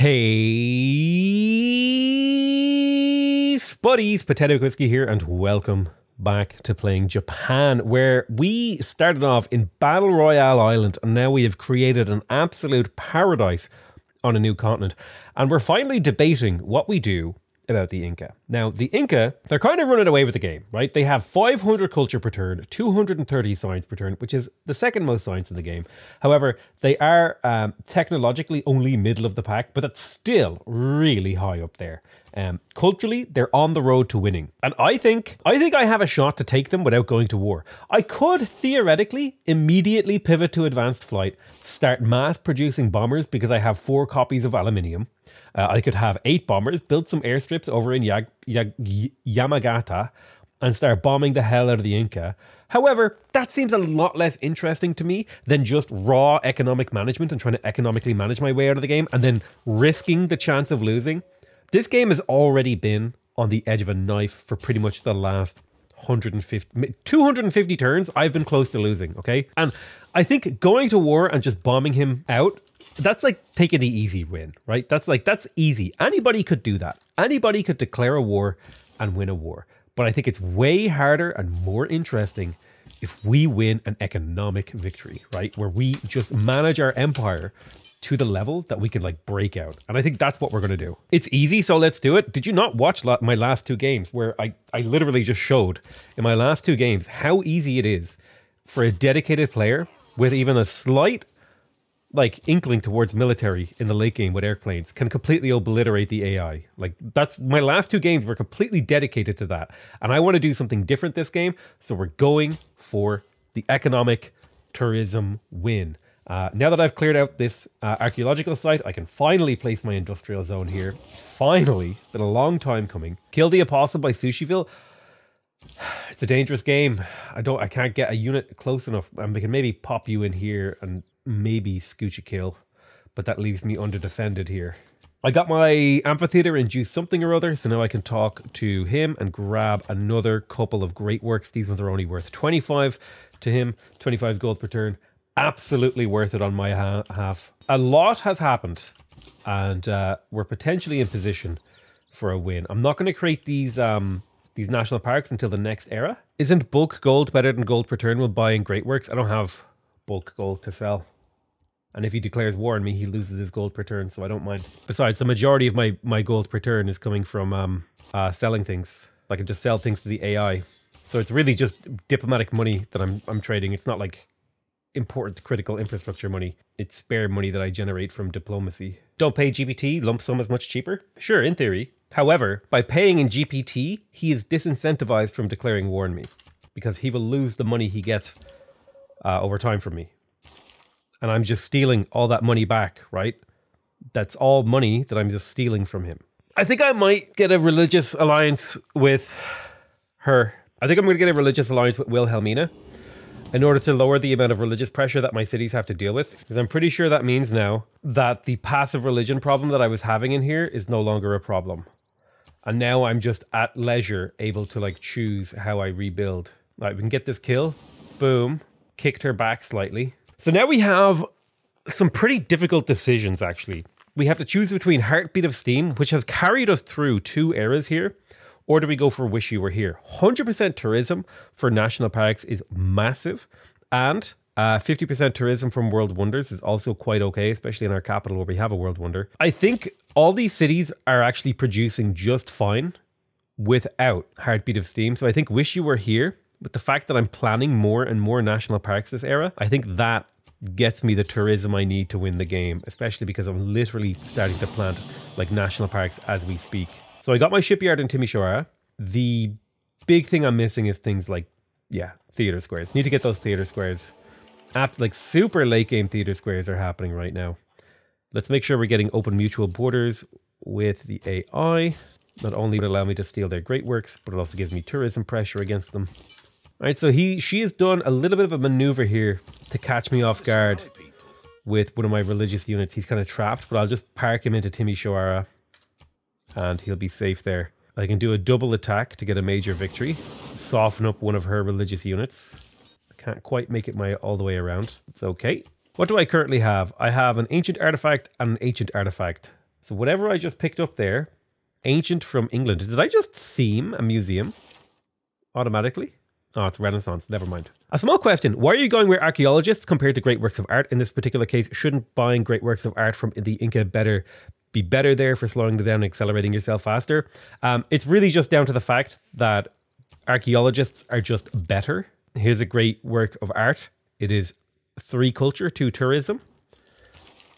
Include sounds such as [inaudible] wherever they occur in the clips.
Hey, buddies, Potato Whiskey here, and welcome back to playing Japan, where we started off in Battle Royale Island, and now we have created an absolute paradise on a new continent. And we're finally debating what we do about the Inca. Now, the Inca, they're kind of running away with the game, right? They have 500 culture per turn, 230 science per turn, which is the second most science in the game. However, they are um, technologically only middle of the pack, but that's still really high up there. Um, culturally, they're on the road to winning, and I think I think I have a shot to take them without going to war. I could theoretically immediately pivot to advanced flight, start mass producing bombers because I have four copies of aluminium. Uh, I could have eight bombers, build some airstrips over in Yag- Yag- Yamagata, and start bombing the hell out of the Inca. However, that seems a lot less interesting to me than just raw economic management and trying to economically manage my way out of the game and then risking the chance of losing. This game has already been on the edge of a knife for pretty much the last 150 250 turns I've been close to losing, okay? And I think going to war and just bombing him out that's like taking the easy win, right? That's like that's easy. Anybody could do that. Anybody could declare a war and win a war. But I think it's way harder and more interesting if we win an economic victory, right? Where we just manage our empire to the level that we can like break out. And I think that's what we're going to do. It's easy, so let's do it. Did you not watch my last two games where I, I literally just showed in my last two games how easy it is for a dedicated player with even a slight like inkling towards military in the late game with airplanes can completely obliterate the AI. Like that's my last two games were completely dedicated to that. And I want to do something different this game, so we're going for the economic tourism win. Uh, now that I've cleared out this uh, archaeological site, I can finally place my industrial zone here. Finally, been a long time coming. Kill the Apostle by Sushiville. [sighs] It's a dangerous game. I don't. I can't get a unit close enough. And we can maybe pop you in here and maybe scooch a kill, but that leaves me underdefended here. I got my amphitheater induced something or other, so now I can talk to him and grab another couple of great works. These ones are only worth 25 to him, 25 gold per turn. Absolutely worth it on my ha- half. A lot has happened, and uh, we're potentially in position for a win. I'm not going to create these um, these national parks until the next era. Isn't bulk gold better than gold per turn while buying great works? I don't have bulk gold to sell. And if he declares war on me, he loses his gold per turn, so I don't mind. Besides, the majority of my, my gold per turn is coming from um, uh, selling things. I can just sell things to the AI. So it's really just diplomatic money that I'm I'm trading. It's not like important critical infrastructure money. It's spare money that I generate from diplomacy. Don't pay GPT, lump sum is much cheaper? Sure, in theory. However, by paying in GPT, he is disincentivized from declaring war on me because he will lose the money he gets uh, over time from me. And I'm just stealing all that money back, right? That's all money that I'm just stealing from him. I think I might get a religious alliance with her. I think I'm going to get a religious alliance with Wilhelmina in order to lower the amount of religious pressure that my cities have to deal with. Because I'm pretty sure that means now that the passive religion problem that I was having in here is no longer a problem. And now I'm just at leisure able to like choose how I rebuild. Like we can get this kill. Boom. Kicked her back slightly. So now we have some pretty difficult decisions actually. We have to choose between Heartbeat of Steam, which has carried us through two eras here, or do we go for Wish You Were Here? 100% tourism for national parks is massive, and uh, 50% tourism from World Wonders is also quite okay, especially in our capital where we have a World Wonder. I think all these cities are actually producing just fine without Heartbeat of Steam. So I think Wish You Were Here, with the fact that I'm planning more and more national parks this era, I think that gets me the tourism I need to win the game, especially because I'm literally starting to plant like national parks as we speak. So I got my shipyard in Timisoara. The big thing I'm missing is things like, yeah, theater squares. Need to get those theater squares. App like super late game theater squares are happening right now. Let's make sure we're getting open mutual borders with the AI. Not only would it allow me to steal their great works, but it also gives me tourism pressure against them. All right, so he she has done a little bit of a maneuver here to catch me off guard with one of my religious units. He's kind of trapped, but I'll just park him into Timisoara and he'll be safe there. I can do a double attack to get a major victory, soften up one of her religious units. I can't quite make it my all the way around. It's okay. What do I currently have? I have an ancient artifact and an ancient artifact. So whatever I just picked up there, ancient from England. Did I just theme a museum automatically? Oh, it's Renaissance. Never mind. A small question. Why are you going where archaeologists compared to great works of art? In this particular case, shouldn't buying great works of art from the Inca better be better there for slowing them down and accelerating yourself faster? Um, it's really just down to the fact that archaeologists are just better. Here's a great work of art. It is three culture, two tourism.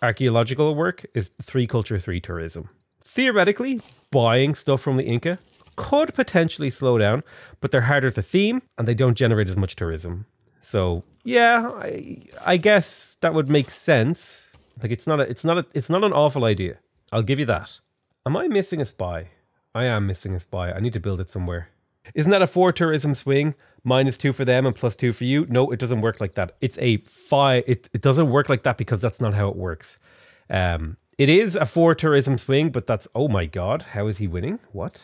Archaeological work is three culture, three tourism. Theoretically, buying stuff from the Inca could potentially slow down, but they're harder to theme and they don't generate as much tourism. So yeah, I, I guess that would make sense. Like it's not a, it's not a, it's not an awful idea. I'll give you that. Am I missing a spy? I am missing a spy. I need to build it somewhere. Isn't that a four tourism swing? Minus two for them and plus two for you? No, it doesn't work like that. It's a five. It, it doesn't work like that because that's not how it works. Um, it is a four tourism swing, but that's oh my god, how is he winning? What?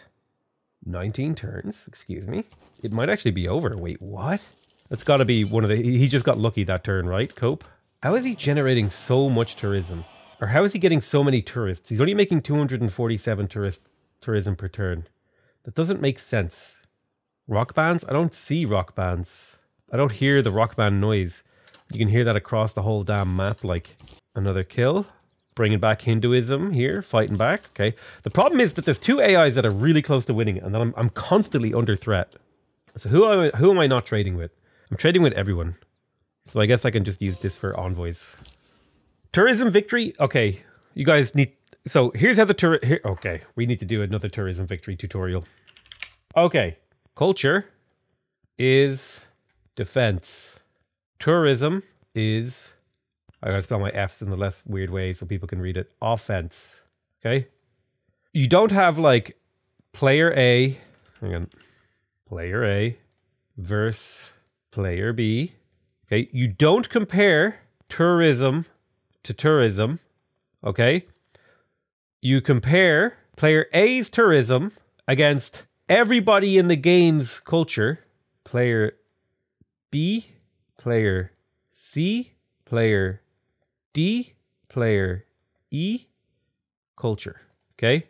19 turns, excuse me. It might actually be over. Wait, what? That's got to be one of the. He just got lucky that turn, right, Cope? How is he generating so much tourism? Or how is he getting so many tourists? He's only making 247 tourist tourism per turn. That doesn't make sense. Rock bands? I don't see rock bands. I don't hear the rock band noise. You can hear that across the whole damn map like another kill bringing back Hinduism here, fighting back. Okay. The problem is that there's two AIs that are really close to winning, and then I'm, I'm constantly under threat. So who am I, who am I not trading with? I'm trading with everyone. So I guess I can just use this for envoys. Tourism victory. Okay, you guys need. So here's how the tour. Here, okay, we need to do another tourism victory tutorial. Okay, culture is defense. Tourism is I gotta spell my F's in the less weird way so people can read it. Offense. Okay? You don't have like player A, hang on, player A versus player B. Okay? You don't compare tourism to tourism. Okay? You compare player A's tourism against everybody in the game's culture. Player B, player C, player Player E, culture. Okay?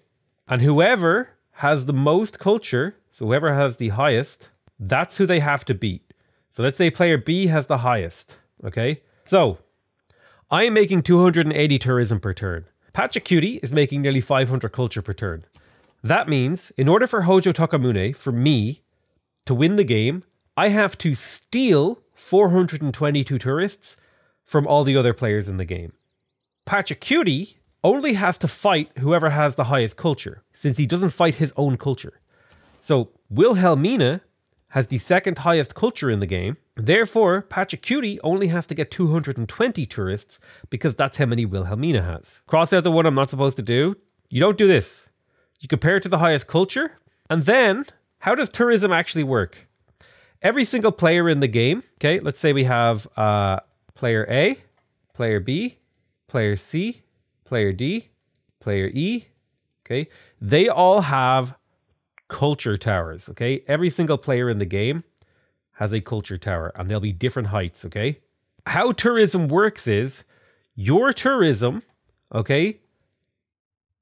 And whoever has the most culture, so whoever has the highest, that's who they have to beat. So let's say player B has the highest. Okay? So I am making 280 tourism per turn. Pachacuti is making nearly 500 culture per turn. That means, in order for Hojo Tokimune, for me, to win the game, I have to steal 422 tourists from all the other players in the game. Pachacuti only has to fight whoever has the highest culture, since he doesn't fight his own culture. So Wilhelmina has the second highest culture in the game. Therefore, Pachacuti only has to get 220 tourists because that's how many Wilhelmina has. Cross out the one I'm not supposed to do. You don't do this. You compare it to the highest culture, and then how does tourism actually work? Every single player in the game, okay, let's say we have uh, player A, player B, player C, player D, player E. Okay. They all have culture towers. Okay. Every single player in the game has a culture tower and they'll be different heights. Okay. How tourism works is your tourism, okay,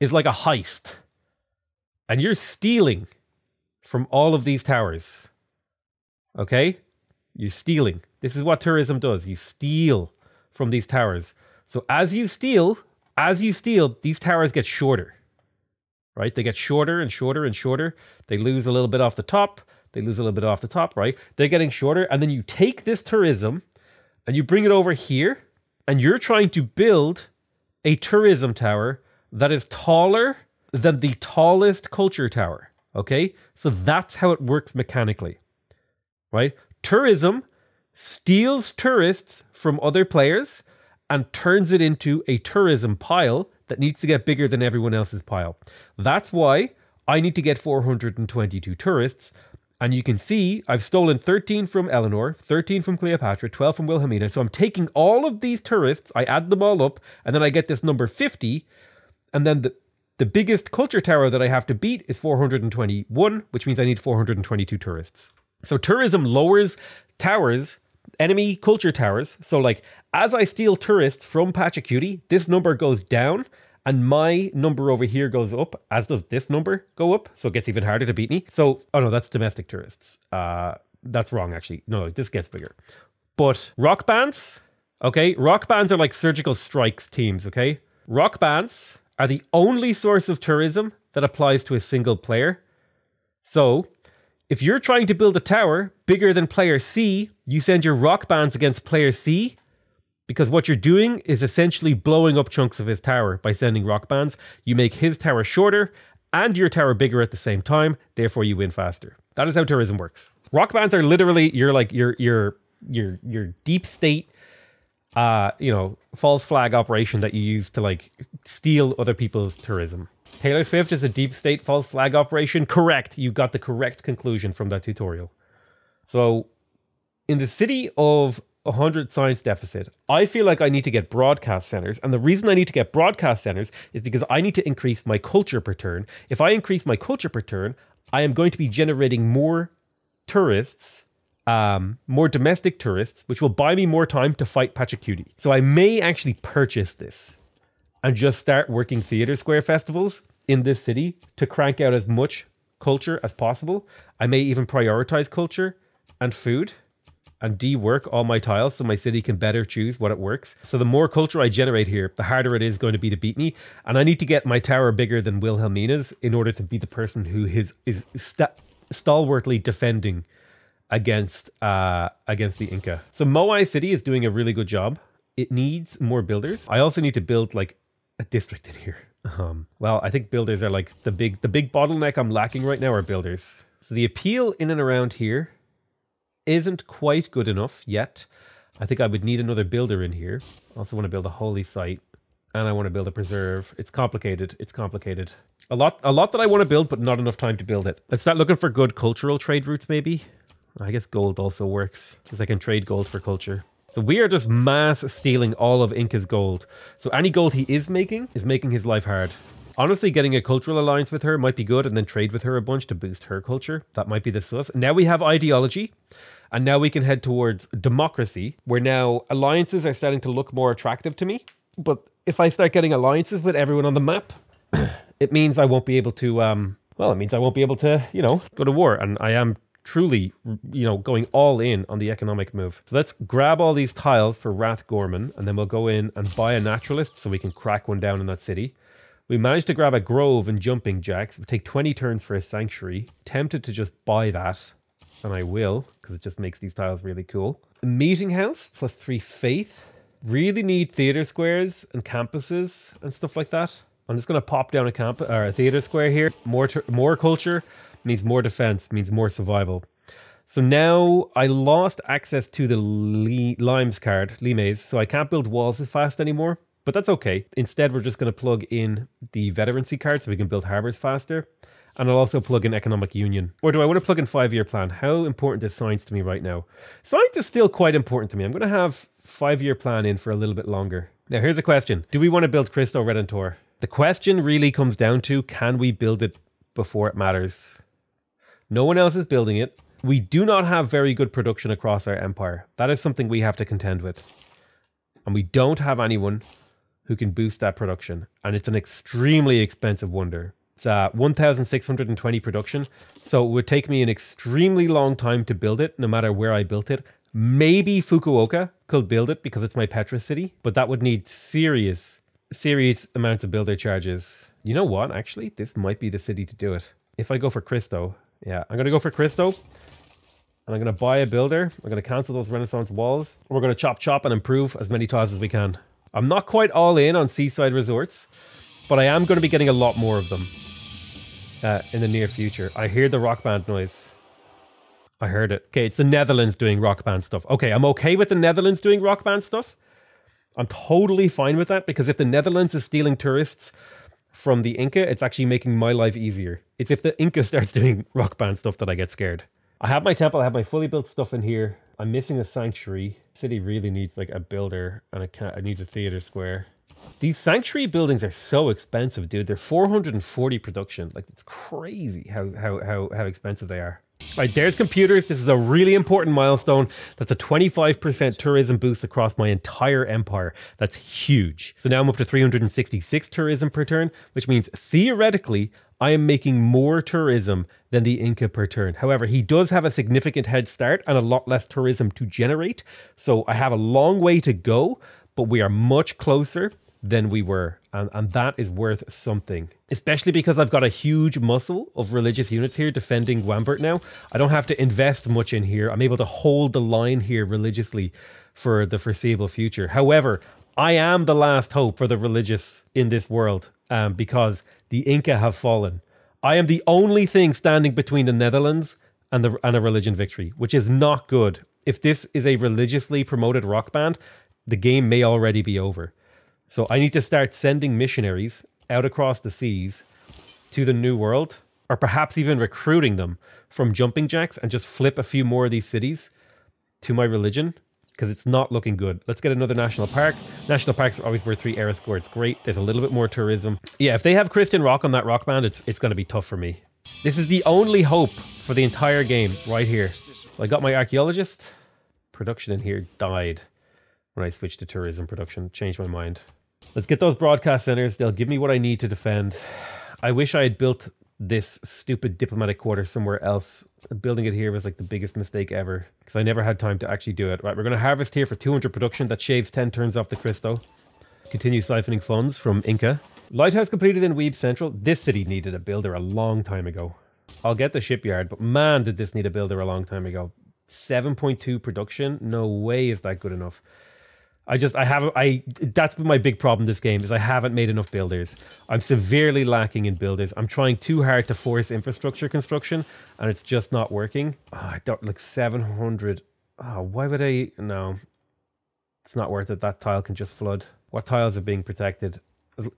is like a heist and you're stealing from all of these towers. Okay. You're stealing. This is what tourism does. You steal from these towers. So as you steal, as you steal, these towers get shorter. Right? They get shorter and shorter and shorter. They lose a little bit off the top. They lose a little bit off the top, right? They're getting shorter. And then you take this tourism and you bring it over here and you're trying to build a tourism tower that is taller than the tallest culture tower. Okay? So that's how it works mechanically. Right? Tourism steals tourists from other players and turns it into a tourism pile that needs to get bigger than everyone else's pile. That's why I need to get 422 tourists. And you can see I've stolen 13 from Eleanor, 13 from Cleopatra, 12 from Wilhelmina. So I'm taking all of these tourists, I add them all up, and then I get this number 50. And then the, the biggest culture tower that I have to beat is 421, which means I need 422 tourists. So tourism lowers towers enemy culture towers. So like as I steal tourists from Pachacuti, this number goes down and my number over here goes up, as does this number go up, so it gets even harder to beat me. So, oh no, that's domestic tourists. Uh, that's wrong, actually. No, this gets bigger. But rock bands, okay, rock bands are like surgical strikes teams, okay? Rock bands are the only source of tourism that applies to a single player. So, if you're trying to build a tower bigger than player C, you send your rock bands against player C because what you're doing is essentially blowing up chunks of his tower by sending rock bands. You make his tower shorter and your tower bigger at the same time, therefore you win faster. That is how tourism works. Rock bands are literally your like your your your your deep state uh you know false flag operation that you use to like steal other people's tourism. Taylor Swift is a deep state false flag operation. Correct. You got the correct conclusion from that tutorial. So in the city of 100 science deficit, I feel like I need to get broadcast centers. And the reason I need to get broadcast centers is because I need to increase my culture per turn. If I increase my culture per turn, I am going to be generating more tourists, um, more domestic tourists, which will buy me more time to fight Pachacuti. So I may actually purchase this and just start working theater square festivals in this city to crank out as much culture as possible. I may even prioritize culture and food and dework all my tiles so my city can better choose what it works. So the more culture I generate here, the harder it is going to be to beat me. And I need to get my tower bigger than Wilhelmina's in order to be the person who is, is sta- stalwartly defending against uh, against the Inca. So Moai City is doing a really good job. It needs more builders. I also need to build like a district in here. Um, well, I think builders are like the big the big bottleneck I'm lacking right now are builders. So the appeal in and around here isn't quite good enough yet. I think I would need another builder in here. I also want to build a holy site and I want to build a preserve. It's complicated. It's complicated. A lot a lot that I want to build but not enough time to build it. Let's start looking for good cultural trade routes maybe. I guess gold also works because I can trade gold for culture. So we are just mass stealing all of Inca's gold. So any gold he is making is making his life hard. Honestly, getting a cultural alliance with her might be good and then trade with her a bunch to boost her culture. That might be the sus. Now we have ideology. And now we can head towards democracy, where now alliances are starting to look more attractive to me. But if I start getting alliances with everyone on the map, [clears throat] it means I won't be able to, um, well, it means I won't be able to, you know, go to war. And I am truly, you know, going all in on the economic move. So let's grab all these tiles for Rath Gorman, and then we'll go in and buy a naturalist so we can crack one down in that city. We managed to grab a grove and jumping jacks. We take 20 turns for a sanctuary. Tempted to just buy that, and I will, because it just makes these tiles really cool. The meeting house plus three faith. Really need theater squares and campuses and stuff like that. I'm just going to pop down a camp or a theater square here. More more culture means more defense, means more survival. So now I lost access to the Limes card, Limes, so I can't build walls as fast anymore. But that's okay. Instead, we're just going to plug in the veterancy card so we can build harbors faster. And I'll also plug in economic union. Or do I want to plug in five year plan? How important is science to me right now? Science is still quite important to me. I'm going to have five year plan in for a little bit longer. Now, here's a question Do we want to build Cristo Redentor? The question really comes down to can we build it before it matters? No one else is building it. We do not have very good production across our empire. That is something we have to contend with. And we don't have anyone who can boost that production. And it's an extremely expensive wonder. It's uh, 1,620 production. So it would take me an extremely long time to build it, no matter where I built it. Maybe Fukuoka could build it because it's my Petra city, but that would need serious, serious amounts of builder charges. You know what? Actually, this might be the city to do it. If I go for Cristo, yeah, I'm going to go for Cristo. And I'm going to buy a builder. I'm going to cancel those Renaissance walls. We're going to chop chop and improve as many tiles as we can. I'm not quite all in on seaside resorts, but I am going to be getting a lot more of them uh, in the near future. I hear the rock band noise. I heard it. Okay, it's the Netherlands doing rock band stuff. Okay, I'm okay with the Netherlands doing rock band stuff. I'm totally fine with that because if the Netherlands is stealing tourists from the Inca, it's actually making my life easier. It's if the Inca [laughs] starts doing rock band stuff that I get scared. I have my temple, I have my fully built stuff in here. I'm missing a sanctuary. City really needs like a builder and it, can it needs a theater square. These sanctuary buildings are so expensive, dude. They're 440 production. Like it's crazy how how how how expensive they are. Right, there's computers. This is a really important milestone. That's a 25% tourism boost across my entire empire. That's huge. So now I'm up to 366 tourism per turn, which means theoretically, I am making more tourism than the Inca per turn. However, he does have a significant head start and a lot less tourism to generate. So I have a long way to go, but we are much closer than we were. And, and that is worth something, especially because I've got a huge muscle of religious units here defending Gwambert now. I don't have to invest much in here. I'm able to hold the line here religiously for the foreseeable future. However, I am the last hope for the religious in this world um, because the Inca have fallen. I am the only thing standing between the Netherlands and the and a religion victory, which is not good. If this is a religiously promoted rock band, the game may already be over. So I need to start sending missionaries out across the seas to the New World, or perhaps even recruiting them from jumping jacks and just flip a few more of these cities to my religion because it's not looking good. Let's get another national park. National parks are always worth three era score. It's great. There's a little bit more tourism. Yeah, if they have Christian Rock on that rock band, it's it's going to be tough for me. This is the only hope for the entire game right here. I got my archaeologist. Production in here died when I switched to tourism production. Changed my mind. Let's get those broadcast centers. They'll give me what I need to defend. I wish I had built this stupid diplomatic quarter somewhere else. Building it here was like the biggest mistake ever because I never had time to actually do it. Right, we're going to harvest here for 200 production. That shaves 10 turns off the Cristo. Continue siphoning funds from Inca. Lighthouse completed in Weeb Central. This city needed a builder a long time ago. I'll get the shipyard, but man, did this need a builder a long time ago. 7.2 production? No way is that good enough. I just I have I that's been my big problem this game is I haven't made enough builders. I'm severely lacking in builders. I'm trying too hard to force infrastructure construction and it's just not working. Oh, I don't like 700. Oh, ah, why would I no. It's not worth it. That tile can just flood. What tiles are being protected?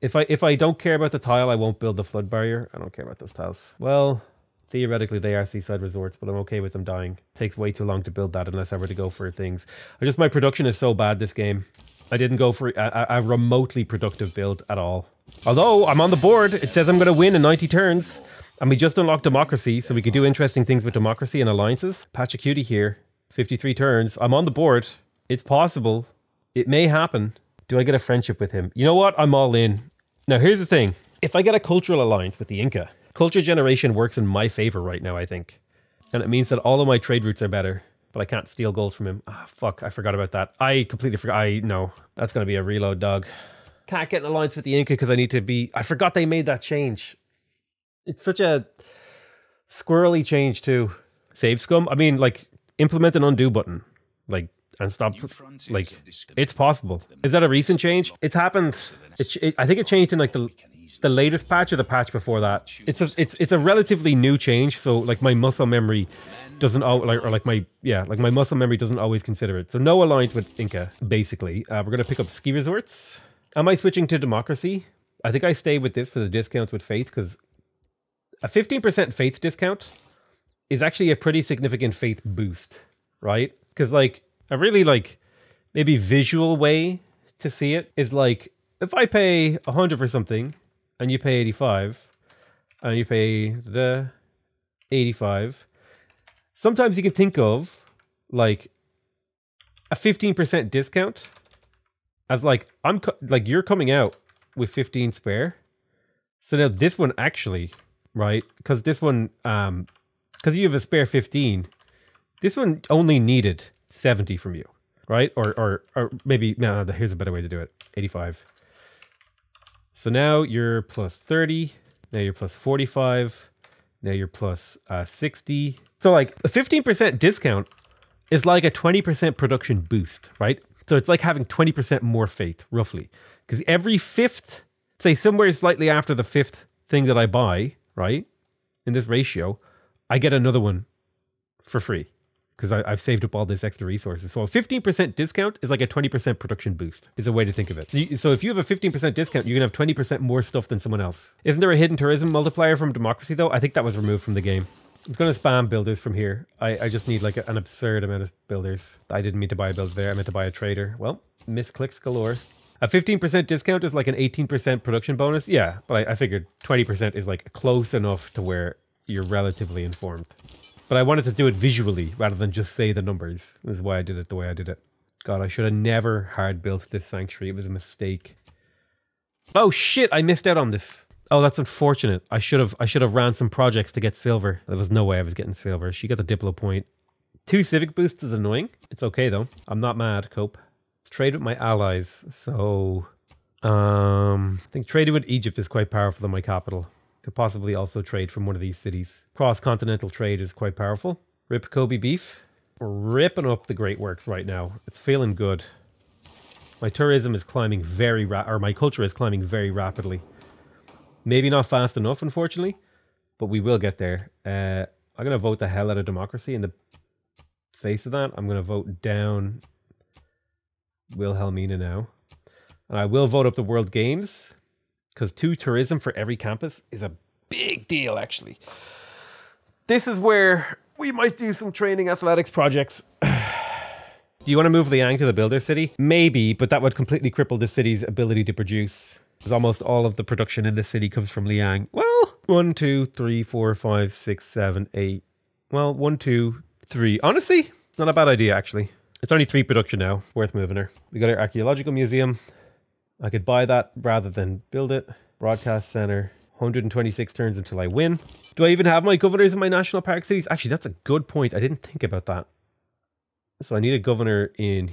If I if I don't care about the tile, I won't build the flood barrier. I don't care about those tiles. Well, theoretically they are seaside resorts, but I'm okay with them dying. It takes way too long to build that unless I were to go for things. I just my production is so bad this game. I didn't go for a, a remotely productive build at all. Although I'm on the board, it says I'm going to win in 90 turns. And we just unlocked democracy, so we could do interesting things with democracy and alliances. Pachacuti here, 53 turns. I'm on the board. It's possible. It may happen. Do I get a friendship with him? You know what? I'm all in. Now, here's the thing. If I get a cultural alliance with the Inca, Culture generation works in my favor right now, I think. And it means that all of my trade routes are better, but I can't steal gold from him. Ah, fuck, I forgot about that. I completely forgot. I, no, that's going to be a reload, dog. Can't get an alliance with the Inca because I need to be, I forgot they made that change. It's such a squirrely change too. Save scum? I mean, like, implement an undo button. Like, and stop like it's possible is that a recent change it's happened it, it, i think it changed in like the the latest patch or the patch before that. It's a it's it's a relatively new change. So like my muscle memory doesn't all like or like my yeah like my muscle memory doesn't always consider it. So no alliance with Inca basically. Uh, we're gonna pick up ski resorts. Am I switching to democracy? I think I stay with this for the discounts with faith because a fifteen percent faith discount is actually a pretty significant faith boost, right? Because like a really like maybe visual way to see it is like if I pay a hundred for something and you pay 85 and you pay the 85 sometimes you can think of like a 15% discount as like i'm like you're coming out with 15 spare. So now this one actually right because this one um because you have a spare 15 this one only needed 70 from you right? Or or or maybe no, no here's a better way to do it 85 so now you're plus 30. Now you're plus 45. Now you're plus, uh, 60. So like a 15% discount is like a 20% production boost, right? So it's like having 20% more faith, roughly. Because every fifth, say somewhere slightly after the fifth thing that I buy, right? In this ratio, I get another one for free because I've saved up all this extra resources. So a 15% discount is like a 20% production boost is a way to think of it. So, if you have a 15% discount, you can have 20% more stuff than someone else. Isn't there a hidden tourism multiplier from democracy though? I think that was removed from the game. I'm going to spam builders from here. I, I just need like an absurd amount of builders. I didn't mean to buy a builder there. I meant to buy a trader. Well, misclicks galore. A 15% discount is like an 18% production bonus. Yeah, but I, I figured 20% is like close enough to where you're relatively informed. But I wanted to do it visually rather than just say the numbers. This is why I did it the way I did it. God, I should have never hard built this sanctuary. It was a mistake. Oh shit, I missed out on this. Oh, that's unfortunate. I should have I should have ran some projects to get silver. There was no way I was getting silver. She got the Diplo point. Two civic boosts is annoying. It's okay though. I'm not mad, Cope. Trade with my allies. So um I think trading with Egypt is quite powerful in my capital. Could possibly also trade from one of these cities. Cross continental trade is quite powerful. Rip Kobe beef. We're ripping up the great works right now. It's feeling good. My tourism is climbing very or my culture is climbing very rapidly. Maybe not fast enough, unfortunately, but we will get there. Uh, I'm going to vote the hell out of democracy. In the face of that, I'm going to vote down Wilhelmina now. And I will vote up the World Games because two tourism for every campus is a big deal, actually. This is where we might do some training athletics projects. [sighs] do you want to move Liang to the builder city? Maybe, but that would completely cripple the city's ability to produce. Because almost all of the production in the city comes from Liang. Well, one, two, three, four, five, six, seven, eight. Well, one, two, three. Honestly, not a bad idea, actually. It's only three production now. Worth moving her. We got our archaeological museum. I could buy that rather than build it. Broadcast center. 126 turns until I win. Do I even have my governors in my national park cities? Actually, that's a good point. I didn't think about that. So I need a governor in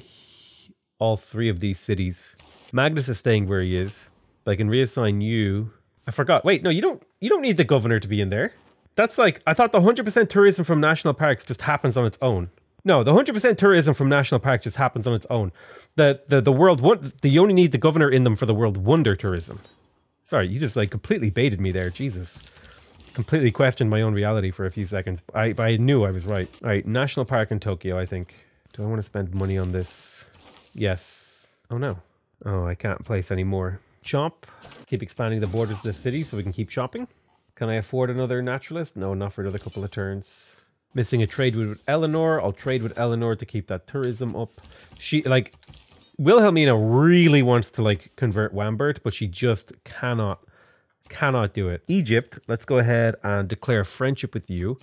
all three of these cities. Magnus is staying where he is. But I can reassign you. I forgot. Wait, no, you don't. You don't need the governor to be in there. That's like I thought. The hundred percent tourism from national parks just happens on its own. No, the hundred percent tourism from national parks just happens on its own. The the the world one. You only need the governor in them for the world wonder tourism. Sorry, you just like completely baited me there. Jesus, completely questioned my own reality for a few seconds. I I knew I was right. All right, national park in Tokyo. I think. Do I want to spend money on this? Yes. Oh no. Oh, I can't place any more. Shop. Keep expanding the borders of the city so we can keep shopping. Can I afford another naturalist? No, not for another couple of turns. Missing a trade with Eleanor. I'll trade with Eleanor to keep that tourism up. She, like, Wilhelmina really wants to, like, convert Wambert, but she just cannot, cannot do it. Egypt, let's go ahead and declare friendship with you.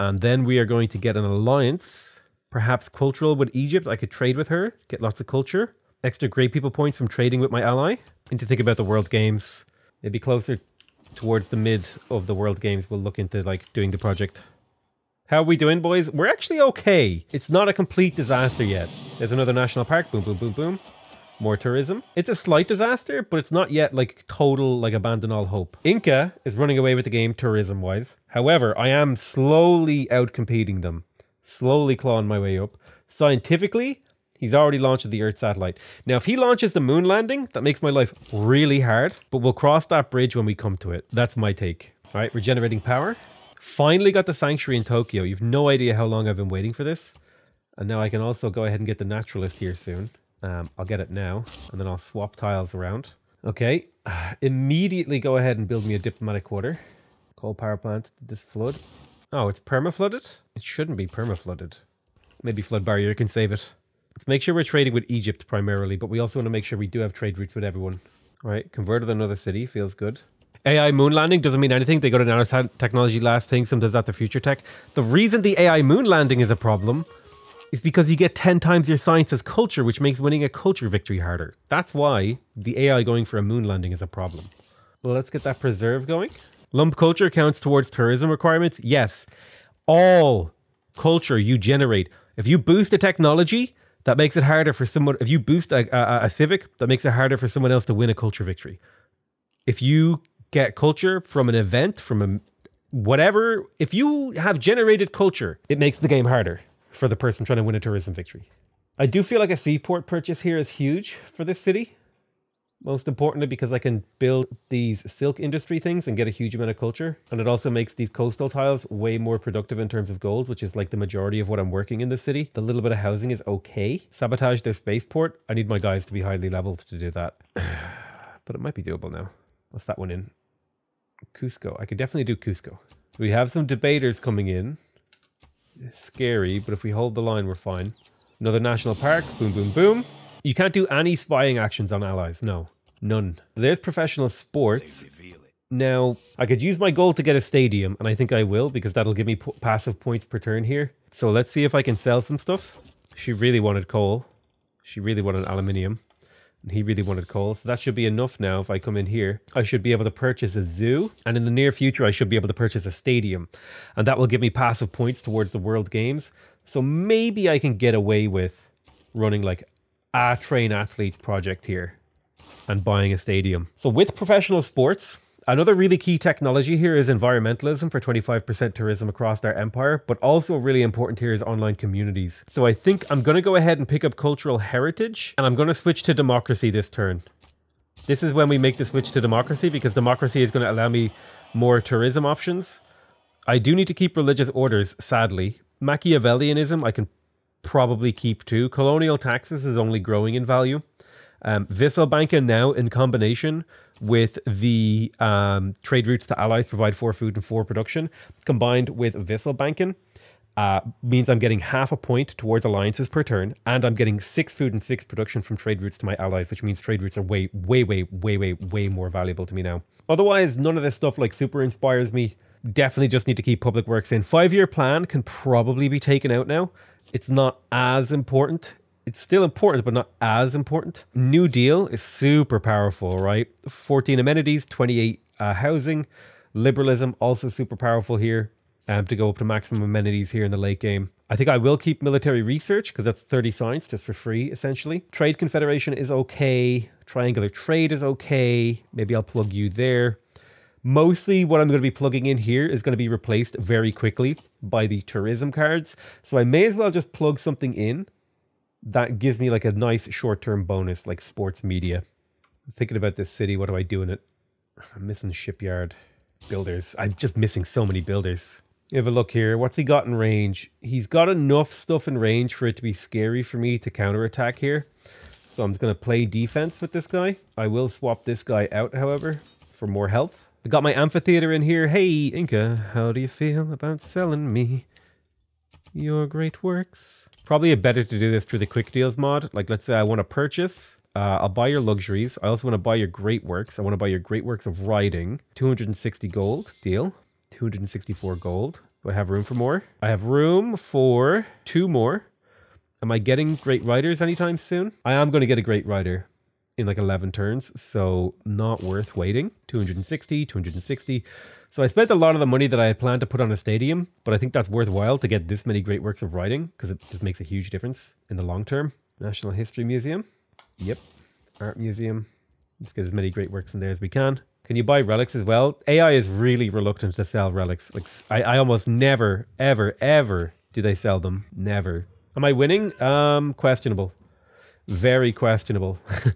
And then we are going to get an alliance, perhaps cultural with Egypt. I could trade with her, get lots of culture extra great people points from trading with my ally. And to think about the World Games. Maybe closer towards the mid of the World Games, we'll look into like doing the project. How are we doing, boys? We're actually okay. It's not a complete disaster yet. There's another national park. Boom, boom, boom, boom. More tourism. It's a slight disaster, but it's not yet like total, like abandon all hope. Inca is running away with the game tourism wise. However, I am slowly out competing them. Slowly clawing my way up. Scientifically, He's already launched the Earth satellite. Now, if he launches the moon landing, that makes my life really hard, but we'll cross that bridge when we come to it. That's my take. All right, regenerating power. Finally got the sanctuary in Tokyo. You've no idea how long I've been waiting for this. And now I can also go ahead and get the naturalist here soon. Um, I'll get it now, and then I'll swap tiles around. Okay, [sighs] immediately go ahead and build me a diplomatic quarter. Coal power plant, did this flood? Oh, it's perma-flooded? It shouldn't be perma-flooded. Maybe flood barrier can save it. Let's make sure we're trading with Egypt primarily, but we also want to make sure we do have trade routes with everyone. All right, converted another city, feels good. AI moon landing doesn't mean anything. They go to nanotechnology last thing, some does that to future tech. The reason the AI moon landing is a problem is because you get 10 times your science as culture, which makes winning a culture victory harder. That's why the AI going for a moon landing is a problem. Well, let's get that preserve going. Lump culture counts towards tourism requirements? Yes. All culture you generate. If you boost a technology, that makes it harder for someone if you boost a, a, a, civic that makes it harder for someone else to win a culture victory if you get culture from an event from a whatever if you have generated culture it makes the game harder for the person trying to win a tourism victory i do feel like a seaport purchase here is huge for this city most importantly because I can build these silk industry things and get a huge amount of culture. And it also makes these coastal tiles way more productive in terms of gold, which is like the majority of what I'm working in the city. The little bit of housing is okay. Sabotage their spaceport. I need my guys to be highly leveled to do that. [sighs] but it might be doable now. What's that one in? Cusco. I could definitely do Cusco. We have some debaters coming in. It's scary, but if we hold the line, we're fine. Another national park. Boom, boom, boom. You can't do any spying actions on allies. No. None. There's professional sports. Now, I could use my gold to get a stadium, and I think I will because that'll give me passive points per turn here. So let's see if I can sell some stuff. She really wanted coal. She really wanted aluminium. And he really wanted coal. So that should be enough now if I come in here. I should be able to purchase a zoo. And in the near future, I should be able to purchase a stadium. And that will give me passive points towards the World Games. So maybe I can get away with running like a train athletes project here and buying a stadium. So with professional sports, Another really key technology here is environmentalism for 25% tourism across their empire, but also really important here is online communities. So I think I'm going to go ahead and pick up cultural heritage, and I'm going to switch to democracy this turn. This is when we make the switch to democracy, because democracy is going to allow me more tourism options. I do need to keep religious orders, sadly. Machiavellianism I can probably keep too. Colonial taxes is only growing in value. Um, Wisselbanken now in combination with the um, trade routes to allies provide for food and for production, combined with Wisselbanken, uh, means I'm getting half a point towards alliances per turn, and I'm getting six food and six production from trade routes to my allies, which means trade routes are way, way, way, way, way, way more valuable to me now. Otherwise, none of this stuff like super inspires me. Definitely just need to keep public works in. Five year plan can probably be taken out now. It's not as important it's still important, but not as important. New Deal is super powerful, right? 14 amenities, 28 uh, housing. Liberalism also super powerful here um, to go up to maximum amenities here in the late game. I think I will keep military research because that's 30 science just for free, essentially. Trade Confederation is okay. Triangular Trade is okay. Maybe I'll plug you there. Mostly what I'm going to be plugging in here is going to be replaced very quickly by the tourism cards. So I may as well just plug something in that gives me like a nice short term bonus, like sports media. I'm thinking about this city. What do I do in it? I'm missing shipyard builders. I'm just missing so many builders. Have a look here. What's he got in range? He's got enough stuff in range for it to be scary for me to counterattack here. So I'm just going to play defense with this guy. I will swap this guy out, however, for more health. I got my amphitheater in here. Hey, Inca, how do you feel about selling me your great works? Probably better to do this through the quick deals mod. Like, let's say I want to purchase. Uh, I'll buy your luxuries. I also want to buy your great works. I want to buy your great works of writing. 260 gold. Deal. 264 gold. Do I have room for more? I have room for two more. Am I getting great writers anytime soon? I am going to get a great writer in like 11 turns, so not worth waiting. 260, 260. So I spent a lot of the money that I had planned to put on a stadium, but I think that's worthwhile to get this many great works of writing because it just makes a huge difference in the long term. National History Museum. Yep. Art Museum. Let's get as many great works in there as we can. Can you buy relics as well? AI is really reluctant to sell relics. Like I, I almost never, ever, ever do they sell them. Never. Am I winning? Um, questionable. Very questionable. [laughs]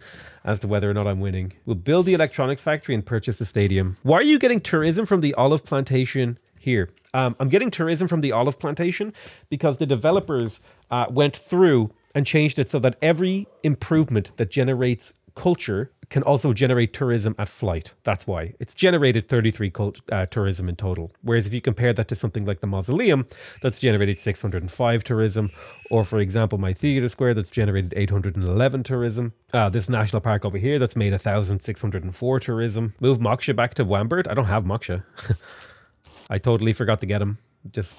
as to whether or not I'm winning. We'll build the electronics factory and purchase the stadium. Why are you getting tourism from the olive plantation here? Um, I'm getting tourism from the olive plantation because the developers uh, went through and changed it so that every improvement that generates culture can also generate tourism at flight. That's why it's generated 33 cult, uh, tourism in total. Whereas if you compare that to something like the mausoleum, that's generated 605 tourism, or for example, my theater square that's generated 811 tourism. Uh, this national park over here that's made 1,604 tourism. Move Moksha back to Wambert. I don't have Moksha. [laughs] I totally forgot to get him. Just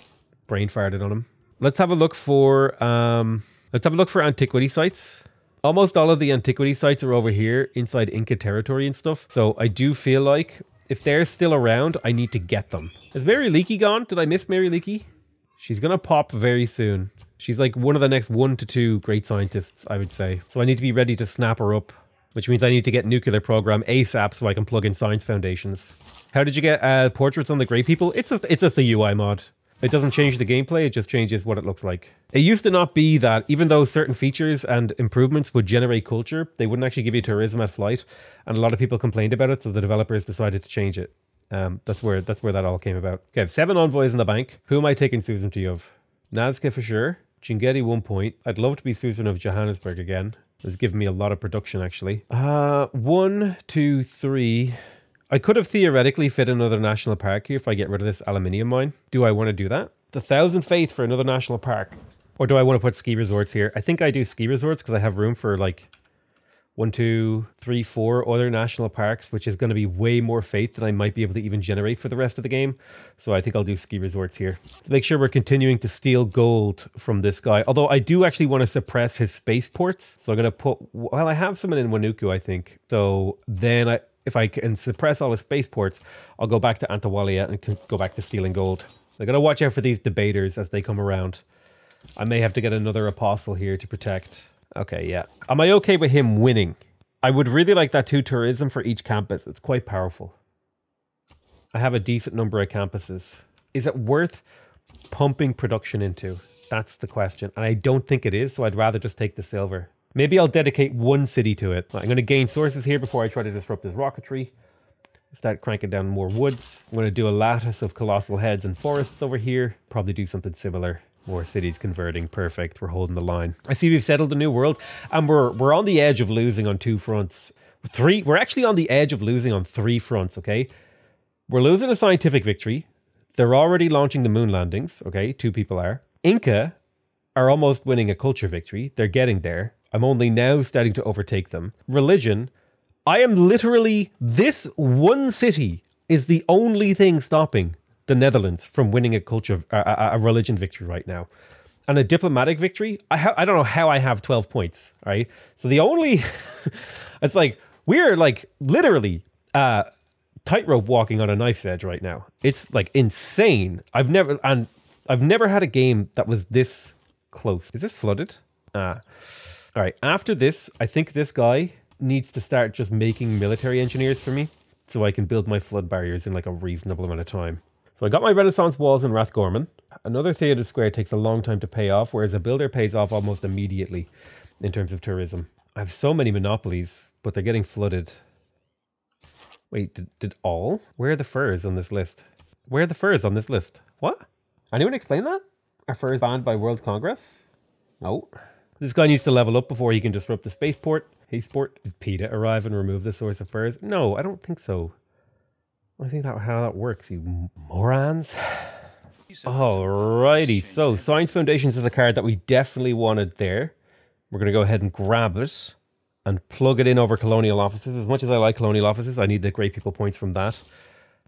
brain farted on him. Let's have a look for um, let's have a look for antiquity sites almost all of the antiquity sites are over here inside Inca territory and stuff. So I do feel like if they're still around, I need to get them. Is Mary Leakey gone? Did I miss Mary Leakey? She's going to pop very soon. She's like one of the next one to two great scientists, I would say. So I need to be ready to snap her up, which means I need to get nuclear program ASAP so I can plug in science foundations. How did you get uh, portraits on the great people? It's just, it's just a UI mod. It doesn't change the gameplay, it just changes what it looks like. It used to not be that even though certain features and improvements would generate culture, they wouldn't actually give you tourism at flight. And a lot of people complained about it, so the developers decided to change it. Um, that's where that's where that all came about. Okay, seven envoys in the bank. Who am I taking suzerainty of? Nazca for sure. Chinguetti one point. I'd love to be suzerain of Johannesburg again. It's given me a lot of production actually. Uh one, two, three. I could have theoretically fit another national park here if I get rid of this aluminium mine. Do I want to do that? A thousand faith for another national park. Or do I want to put ski resorts here? I think I do ski resorts because I have room for like one, two, three, four other national parks, which is going to be way more faith than I might be able to even generate for the rest of the game. So I think I'll do ski resorts here to make sure we're continuing to steal gold from this guy. Although I do actually want to suppress his spaceports. So I'm going to put, well, I have someone in Wanuku, I think. So then I, if I can suppress all the spaceports, I'll go back to Antawalia and can go back to stealing gold. I gotta watch out for these debaters as they come around. I may have to get another apostle here to protect. Okay, yeah. Am I okay with him winning? I would really like that too tourism for each campus. It's quite powerful. I have a decent number of campuses. Is it worth pumping production into? That's the question. And I don't think it is, so I'd rather just take the silver. Maybe I'll dedicate one city to it. I'm going to gain sources here before I try to disrupt his rocketry. Start cranking down more woods. I'm going to do a lattice of colossal heads and forests over here. Probably do something similar. More cities converting. Perfect. We're holding the line. I see we've settled the new world and we're we're on the edge of losing on two fronts. Three we're actually on the edge of losing on three fronts, okay? We're losing a scientific victory. They're already launching the moon landings, okay? Two people are. Inca are almost winning a culture victory. They're getting there. I'm only now starting to overtake them. Religion, I am literally this one city is the only thing stopping the Netherlands from winning a culture, a, a religion victory right now, and a diplomatic victory. I ha- I don't know how I have twelve points. Right, so the only, [laughs] it's like we're like literally uh, tightrope walking on a knife's edge right now. It's like insane. I've never and I've never had a game that was this close. Is this flooded? Ah. All right. After this, I think this guy needs to start just making military engineers for me so I can build my flood barriers in like a reasonable amount of time. So I got my Renaissance walls in Rathgorman. Another theatre square takes a long time to pay off, whereas a builder pays off almost immediately in terms of tourism. I have so many monopolies, but they're getting flooded. Wait, did, did all? Where are the furs on this list? Where are the furs on this list? What? Anyone explain that? Are furs banned by World Congress? No. This guy needs to level up before he can disrupt the spaceport. Hey, sport, did PETA arrive and remove the source of furs? No, I don't think so. I think that how that works, you morons. Alrighty, so Science Foundations is a card that we definitely wanted there. We're going to go ahead and grab it and plug it in over colonial offices. As much as I like colonial offices, I need the great people points from that.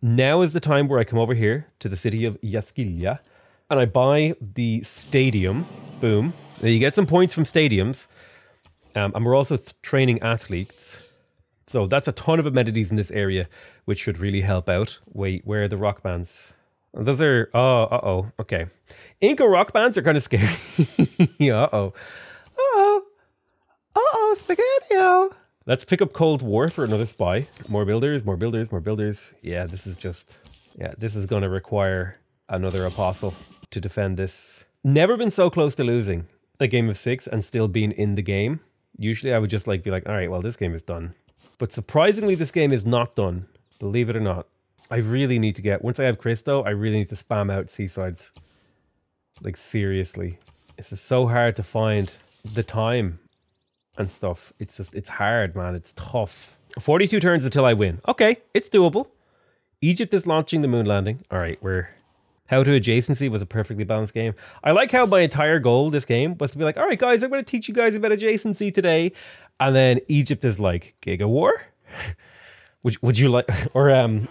Now is the time where I come over here to the city of Yaskilia and I buy the stadium. Boom. You get some points from stadiums. Um, and we're also training athletes. So that's a ton of amenities in this area, which should really help out. Wait, where are the rock bands? Those are, oh, uh oh, okay. Inca rock bands are kind of scary. [laughs] uh oh. Uh oh. Uh oh, Spaghetti. Let's pick up Cold War for another spy. More builders, more builders, more builders. Yeah, this is just, yeah, this is going to require another apostle to defend this. Never been so close to losing a game of six and still being in the game. Usually I would just like be like, all right, well, this game is done. But surprisingly, this game is not done. Believe it or not. I really need to get, once I have Cristo, I really need to spam out seasides. Like, seriously. This is so hard to find the time and stuff. It's just, it's hard, man. It's tough. 42 turns until I win. Okay, it's doable. Egypt is launching the moon landing. All right, we're how to Adjacency was a perfectly balanced game. I like how my entire goal this game was to be like, all right, guys, I'm going to teach you guys about adjacency today. And then Egypt is like, Giga War? [laughs] would, would you like, [laughs] or, um,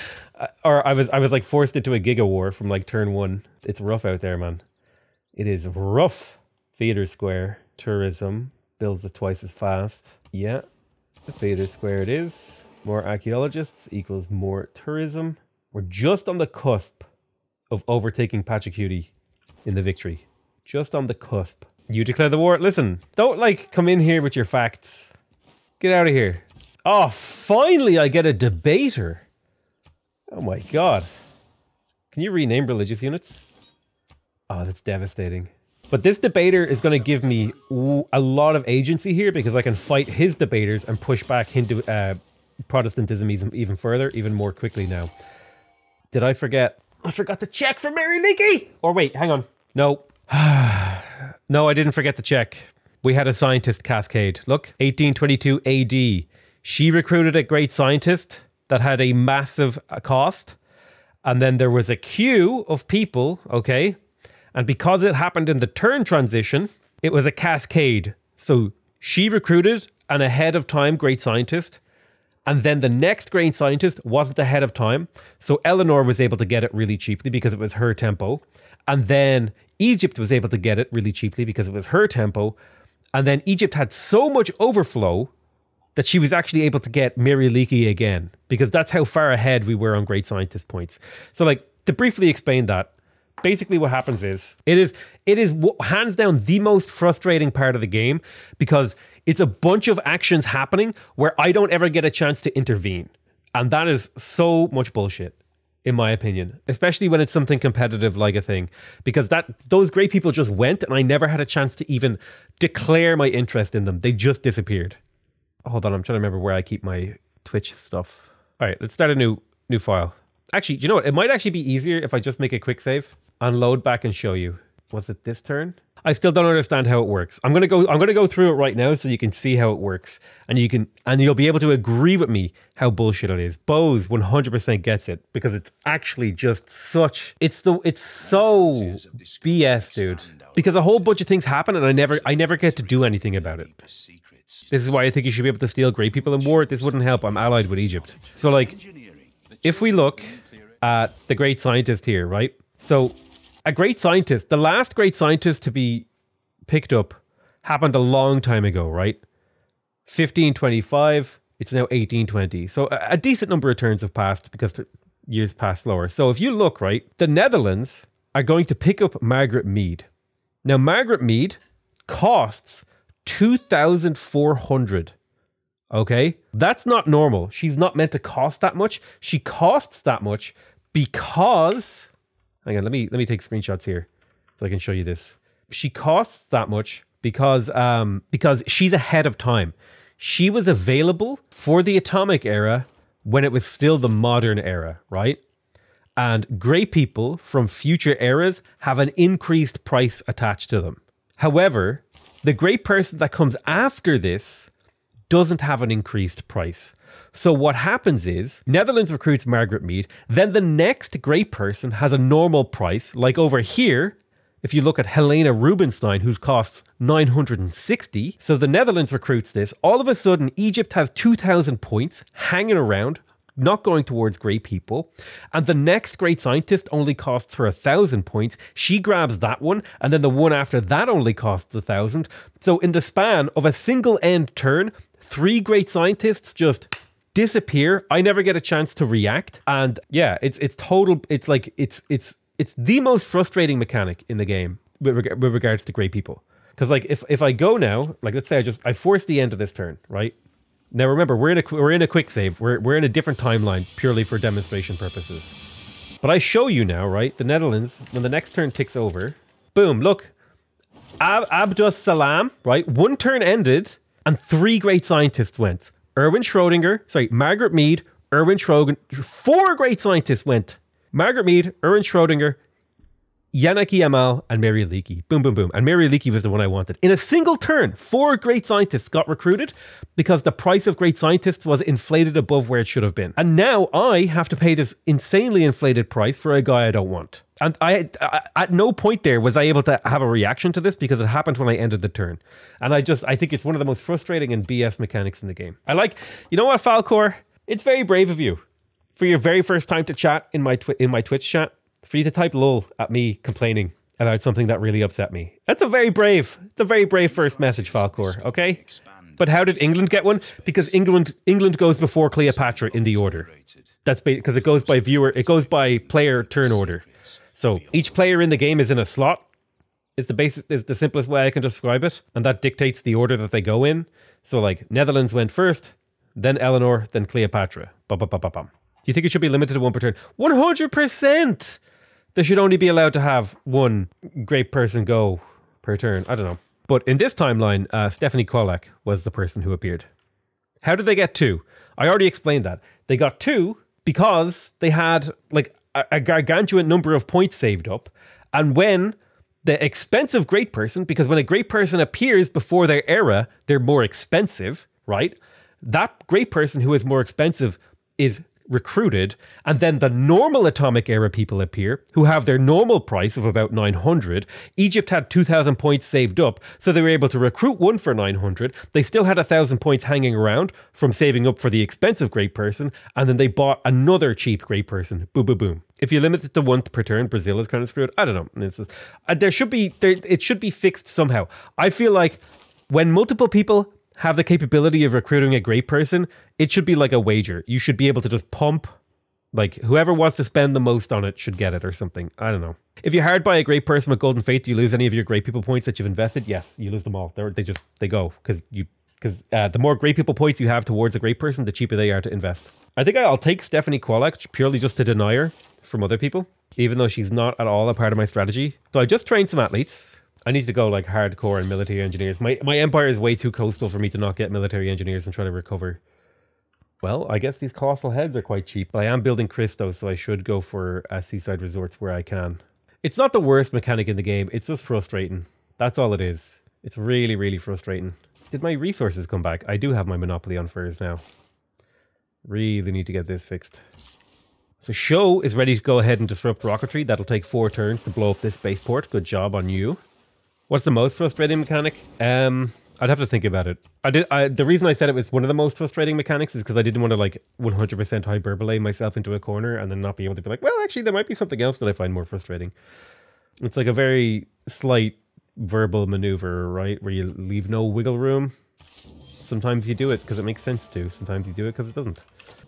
[laughs] or I was, I was like forced into a Giga War from like turn one. It's rough out there, man. It is rough. Theater Square, tourism, builds it twice as fast. Yeah, the Theater Square it is. More archaeologists equals more tourism. We're just on the cusp of overtaking Patrick Pachacuti in the victory. Just on the cusp. You declare the war. Listen, don't like come in here with your facts. Get out of here. Oh, finally I get a debater. Oh my god. Can you rename religious units? Oh, that's devastating. But this debater is going to give me a lot of agency here because I can fight his debaters and push back Hindu uh, Protestantism even further, even more quickly now. Did I forget I forgot the check for Mary Leakey. Or wait, hang on. No. [sighs] no, I didn't forget the check. We had a scientist cascade. Look, 1822 AD. She recruited a great scientist that had a massive uh, cost. And then there was a queue of people, okay? And because it happened in the turn transition, it was a cascade. So she recruited an ahead of time great scientist. And then the next great scientist wasn't ahead of time. So Eleanor was able to get it really cheaply because it was her tempo. And then Egypt was able to get it really cheaply because it was her tempo. And then Egypt had so much overflow that she was actually able to get Mary Leakey again because that's how far ahead we were on great scientist points. So, like, to briefly explain that, basically what happens is it is it is hands down the most frustrating part of the game because it's a bunch of actions happening where I don't ever get a chance to intervene. And that is so much bullshit in my opinion, especially when it's something competitive like a thing, because that those great people just went, and I never had a chance to even declare my interest in them. They just disappeared. Hold on, I'm trying to remember where I keep my Twitch stuff. All right, let's start a new new file. Actually, you know what? It might actually be easier if I just make a quick save, unload back, and show you. Was it this turn? I still don't understand how it works. I'm gonna go. I'm gonna go through it right now so you can see how it works, and you can and you'll be able to agree with me how bullshit it is. Bose 100% gets it because it's actually just such. It's the. It's so BS, dude. Because a whole bunch of things happen, and I never. I never get to do anything about it. This is why I think you should be able to steal great people in war. This wouldn't help. I'm allied with Egypt. So like, if we look at the great scientist here, right? So a great scientist, the last great scientist to be picked up happened a long time ago, right? 1525, it's now 1820. So a, a decent number of turns have passed because years passed slower. So if you look, right, the Netherlands are going to pick up Margaret Mead. Now, Margaret Mead costs 2,400. Okay? That's not normal. She's not meant to cost that much. She costs that much because Hang on, let me let me take screenshots here so I can show you this. She costs that much because um because she's ahead of time. She was available for the atomic era when it was still the modern era, right? And great people from future eras have an increased price attached to them. However, the great person that comes after this doesn't have an increased price. So what happens is Netherlands recruits Margaret Mead, then the next great person has a normal price, like over here. If you look at Helena Rubinstein, whose costs 960, so the Netherlands recruits this. All of a sudden, Egypt has 2,000 points hanging around, not going towards great people. And the next great scientist only costs her a thousand points. She grabs that one, and then the one after that only costs a thousand. So in the span of a single end turn, three great scientists just disappear. I never get a chance to react, and yeah, it's it's total. It's like it's it's it's the most frustrating mechanic in the game with, reg- with regards to great people. Because like if if I go now, like let's say I just I force the end of this turn, right? Now remember we're in a we're in a quick save. We're we're in a different timeline purely for demonstration purposes. But I show you now, right? The Netherlands when the next turn ticks over, boom! Look, Ab- Abdus Salam, right? One turn ended, and three great scientists went. Erwin Schrödinger, sorry, Margaret Mead, Erwin Schrödinger, four great scientists went. Margaret Mead, Erwin Schrödinger, Janaki Ammal, and Mary Leakey. Boom, boom, boom. And Mary Leakey was the one I wanted. In a single turn, four great scientists got recruited because the price of great scientists was inflated above where it should have been. And now I have to pay this insanely inflated price for a guy I don't want. And I, I, at no point there was I able to have a reaction to this because it happened when I ended the turn. And I just I think it's one of the most frustrating and BS mechanics in the game. I like you know what Falcor? It's very brave of you for your very first time to chat in my twi- in my Twitch chat for you to type lol at me complaining about something that really upset me. That's a very brave, it's a very brave first message, Falcor. Okay. But how did England get one? Because England England goes before Cleopatra in the order. That's because it goes by viewer, it goes by player turn order. So each player in the game is in a slot. It's the basic is the simplest way I can describe it, and that dictates the order that they go in. So like Netherlands went first, then Eleanor, then Cleopatra. Bum. You think it should be limited to one per turn? One hundred percent. They should only be allowed to have one great person go per turn. I don't know. But in this timeline, uh, Stephanie Kwolek was the person who appeared. How did they get two? I already explained that. They got two because they had like a, a gargantuan number of points saved up. And when the expensive great person, because when a great person appears before their era, they're more expensive, right? That great person who is more expensive is recruited, and then the normal atomic era people appear who have their normal price of about 900. Egypt had 2,000 points saved up, so they were able to recruit one for 900. They still had 1,000 points hanging around from saving up for the expensive great person, and then they bought another cheap great person. Boom, boom, boom. If you limit it to one per turn, Brazil is kind of screwed. I don't know. It's, uh, there should be there. It should be fixed somehow. I feel like when multiple people have the capability of recruiting a great person, it should be like a wager. You should be able to just pump, like whoever wants to spend the most on it should get it or something. I don't know. If you're hired by a great person with golden faith, do you lose any of your great people points that you've invested? Yes, you lose them all. They're, they just they go because you because uh, the more great people points you have towards a great person, the cheaper they are to invest. I think I'll take Stephanie Kwolek purely just to deny her from other people, even though she's not at all a part of my strategy. So I just trained some athletes. I need to go like hardcore and military engineers. My my empire is way too coastal for me to not get military engineers and try to recover. Well, I guess these colossal heads are quite cheap. But I am building Cristo, so I should go for uh, seaside resorts where I can. It's not the worst mechanic in the game. It's just frustrating. That's all it is. It's really, really frustrating. Did my resources come back? I do have my monopoly on furs now. Really need to get this fixed. So Show is ready to go ahead and disrupt rocketry. That'll take four turns to blow up this spaceport. Good job on you. What's the most frustrating mechanic? Um, I'd have to think about it. I did. I, the reason I said it was one of the most frustrating mechanics is because I didn't want to like 100% hyperbole myself into a corner and then not be able to be like, well, actually, there might be something else that I find more frustrating. It's like a very slight verbal maneuver, right, where you leave no wiggle room. Sometimes you do it because it makes sense to. Sometimes you do it because it doesn't.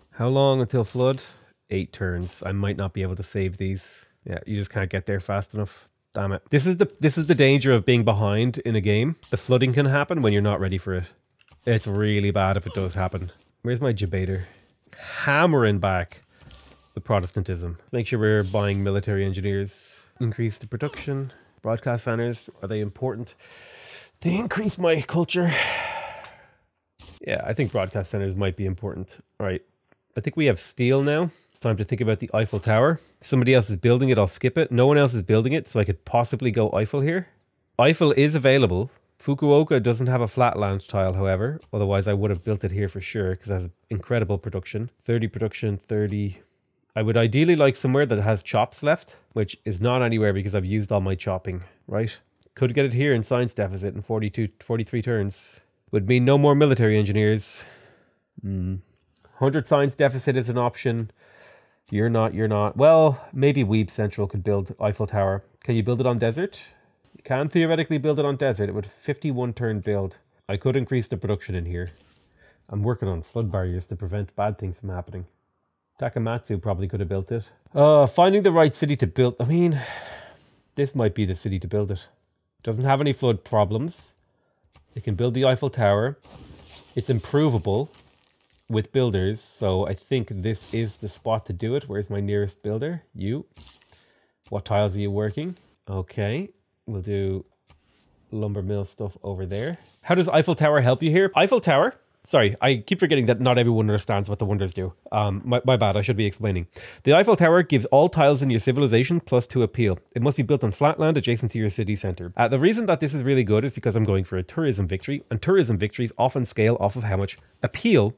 How long until flood? Eight turns. I might not be able to save these. Yeah, you just can't get there fast enough. Damn it. This is the this is the danger of being behind in a game. The flooding can happen when you're not ready for it. It's really bad if it does happen. Where's my debater? Hammering back the Protestantism. Make sure we're buying military engineers. Increase the production. Broadcast centers, are they important? They increase my culture. Yeah, I think broadcast centers might be important. All right. I think we have steel now. It's time to think about the Eiffel Tower. Somebody else is building it, I'll skip it. No one else is building it, so I could possibly go Eiffel here. Eiffel is available. Fukuoka doesn't have a flat launch tile, however. Otherwise, I would have built it here for sure because it has incredible production. 30 production, 30. I would ideally like somewhere that has chops left, which is not anywhere because I've used all my chopping, right? Could get it here in science deficit in 42, 43 turns. Would mean no more military engineers. Mm. 100 science deficit is an option. You're not, you're not. Well, maybe Weeb Central could build Eiffel Tower. Can you build it on desert? You can theoretically build it on desert. It would 51 turn build. I could increase the production in here. I'm working on flood barriers to prevent bad things from happening. Takamatsu probably could have built it. Uh, finding the right city to build. I mean, this might be the city to build it. Doesn't have any flood problems. It can build the Eiffel Tower. It's improvable with builders, so I think this is the spot to do it. Where's my nearest builder? You. What tiles are you working? Okay, we'll do lumber mill stuff over there. How does Eiffel Tower help you here? Eiffel Tower Sorry, I keep forgetting that not everyone understands what the wonders do. Um, my, my bad, I should be explaining. The Eiffel Tower gives all tiles in your civilization plus two appeal. It must be built on flat land adjacent to your city centre. Uh, the reason that this is really good is because I'm going for a tourism victory, and tourism victories often scale off of how much appeal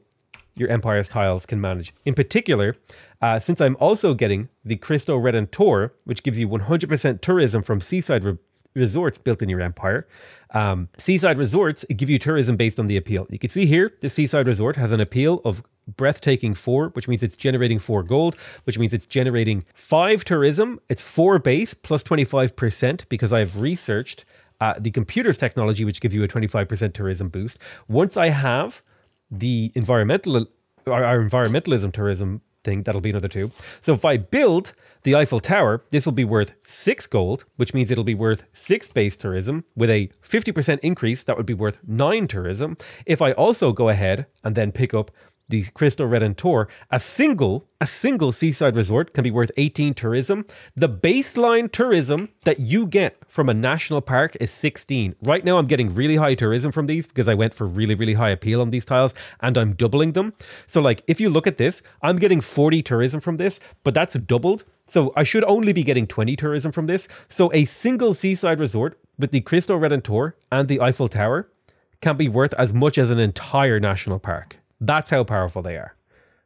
your empire's tiles can manage. In particular, uh, since I'm also getting the Cristo Redentor, which gives you 100% tourism from seaside re- resorts built in your empire. Um, seaside resorts give you tourism based on the appeal. You can see here, the seaside resort has an appeal of breathtaking four, which means it's generating four gold, which means it's generating five tourism. It's four base plus 25% because I've researched uh, the computer's technology, which gives you a 25% tourism boost. Once I have the environmental, our environmentalism tourism thing, that'll be another two. So if I build the Eiffel Tower, this will be worth six gold, which means it'll be worth six base tourism. With a 50% increase, that would be worth nine tourism. If I also go ahead and then pick up the Cristo Redentor, a single, a single seaside resort can be worth 18 tourism. The baseline tourism that you get from a national park is 16. Right now I'm getting really high tourism from these because I went for really, really high appeal on these tiles and I'm doubling them. So like if you look at this, I'm getting 40 tourism from this, but that's doubled. So I should only be getting 20 tourism from this. So a single seaside resort with the Cristo Redentor and the Eiffel Tower can be worth as much as an entire national park. That's how powerful they are.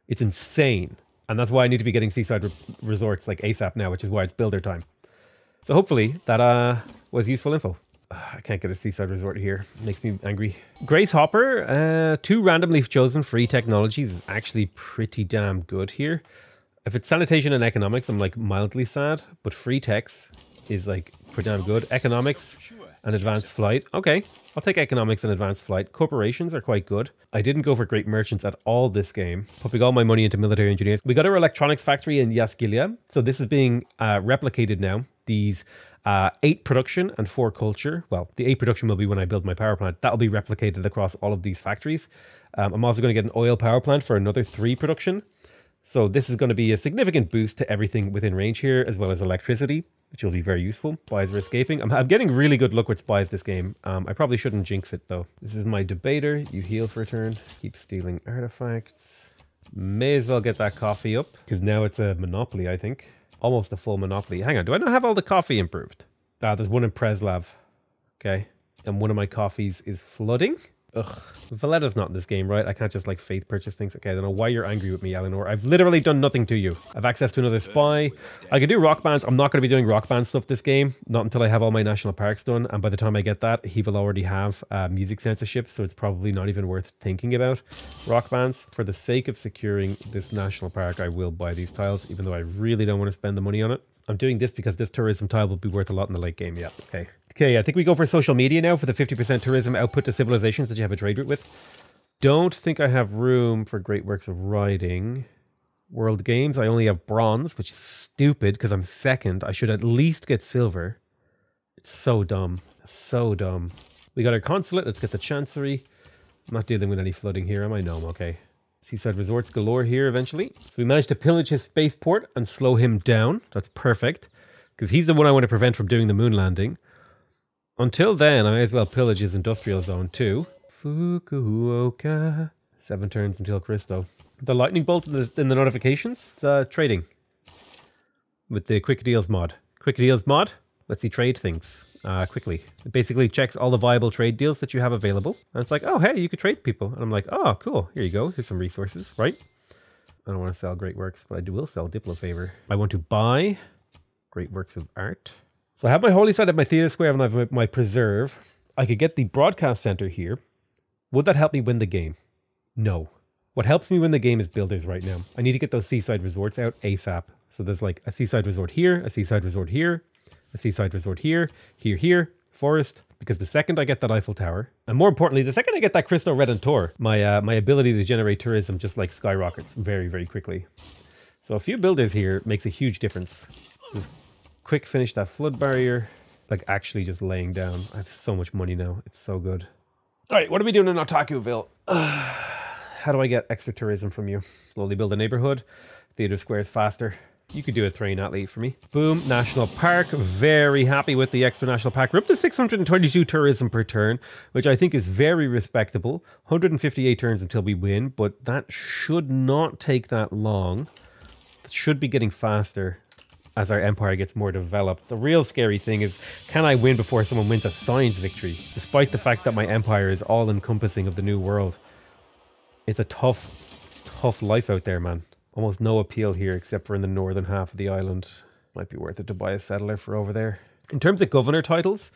It's insane. And that's why I need to be getting seaside re- resorts like ASAP now, which is why it's builder time. So hopefully that uh, was useful info. I can't get a seaside resort here. makes me angry. Grace Hopper, uh, two randomly chosen free technologies is actually pretty damn good here. If it's sanitation and economics, I'm like mildly sad, but free techs is like pretty damn good. Economics and advanced flight. Okay, I'll take economics and advanced flight. Corporations are quite good. I didn't go for great merchants at all this game, pumping all my money into military engineers. We got our electronics factory in Yaskilia, so this is being uh, replicated now. These uh, eight production and four culture. Well, the eight production will be when I build my power plant. That will be replicated across all of these factories. Um, I'm also going to get an oil power plant for another three production. So this is going to be a significant boost to everything within range here, as well as electricity, which will be very useful. Spies are escaping. I'm, I'm getting really good luck with spies this game. Um, I probably shouldn't jinx it though. This is my debater. You heal for a turn. Keep stealing artifacts. May as well get that coffee up, because now it's a monopoly, I think almost a full monopoly. Hang on, do I not have all the coffee improved? Ah, there's one in Preslav. Okay. And one of my coffees is flooding. Ugh. Not in this game, right? I can't just like faith purchase things. Okay, I don't know why you're angry with me, Eleanor. I've literally done nothing to you. I've access to another spy. I can do rock bands. I'm not going to be doing rock band stuff this game. Not until I have all my national parks done. And by the time I get that, he will already have uh, music censorship. So it's probably not even worth thinking about rock bands. For the sake of securing this national park, I will buy these tiles, even though I really don't want to spend the money on it. I'm doing this because this tourism tile will be worth a lot in the late game. Yeah, okay. Okay, I think we go for social media now for the 50% tourism output to civilizations that you have a trade route with. Don't think I have room for great works of writing. World Games, I only have bronze, which is stupid because I'm second. I should at least get silver. It's so dumb. So dumb. We got our consulate. Let's get the chancery. I'm not dealing with any flooding here, am I? No, I'm okay. Seaside resorts galore here eventually. So we managed to pillage his spaceport and slow him down. That's perfect. Because he's the one I want to prevent from doing the moon landing. Until then, I may as well pillage his industrial zone too. Fukuoka. Seven turns until Cristo. The lightning bolt in the, in the notifications? The trading. With the quick deals mod. Quick deals mod lets you trade things uh, quickly. It basically checks all the viable trade deals that you have available. And it's like, oh, hey, you could trade people. And I'm like, oh, cool. Here you go. Here's some resources, right? I don't want to sell great works, but I do will sell Diplo favor. I want to buy great works of art. So I have my holy site at my theater square and I have my, my preserve. I could get the broadcast center here. Would that help me win the game? No. What helps me win the game is builders right now. I need to get those seaside resorts out ASAP. So there's like a seaside resort here, a seaside resort here, a seaside resort here, here, here, forest. Because the second I get that Eiffel Tower, and more importantly, the second I get that Cristo Redentor, my uh, my ability to generate tourism just like skyrockets very, very quickly. So a few builders here makes a huge difference. Just quick finish that flood barrier, like actually just laying down. I have so much money now. It's so good. All right, what are we doing in Otakuville? [sighs] How do I get extra tourism from you? Slowly build a neighborhood. Theater squares faster. You could do a train athlete for me. Boom, National Park. Very happy with the extra National Park. We're up to 622 tourism per turn, which I think is very respectable. 158 turns until we win, but that should not take that long. It should be getting faster as our empire gets more developed. The real scary thing is, can I win before someone wins a science victory? Despite the fact that my empire is all encompassing of the new world. It's a tough, tough life out there, man almost no appeal here except for in the northern half of the island. Might be worth it to buy a settler for over there. In terms of governor titles,